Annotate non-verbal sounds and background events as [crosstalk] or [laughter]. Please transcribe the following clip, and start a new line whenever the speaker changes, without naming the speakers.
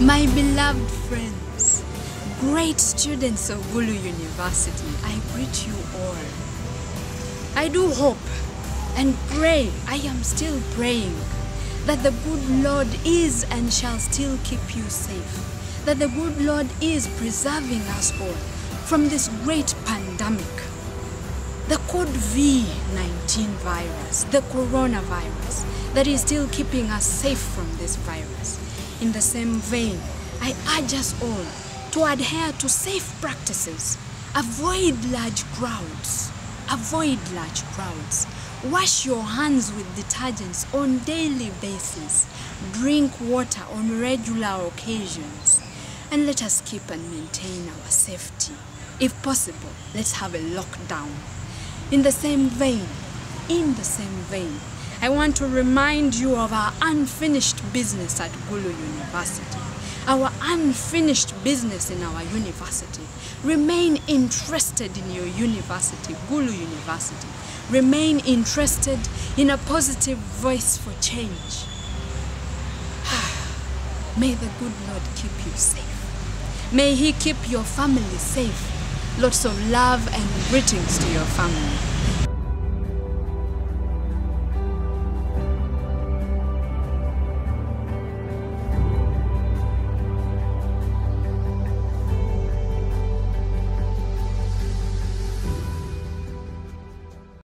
My beloved friends, great students of Gulu University, I greet you all. I do hope and pray, I am still praying, that the good Lord is and shall still keep you safe. That the good Lord is preserving us all from this great pandemic. The COVID-19 virus, the coronavirus, that is still keeping us safe from this virus. In the same vein, I urge us all to adhere to safe practices. Avoid large crowds. Avoid large crowds. Wash your hands with detergents on daily basis. Drink water on regular occasions. And let us keep and maintain our safety. If possible, let's have a lockdown. In the same vein, in the same vein, I want to remind you of our unfinished business at Gulu University. Our unfinished business in our university. Remain interested in your university, Gulu University. Remain interested in a positive voice for change. [sighs] May the good Lord keep you safe. May He keep your family safe. Lots of love and greetings to your family.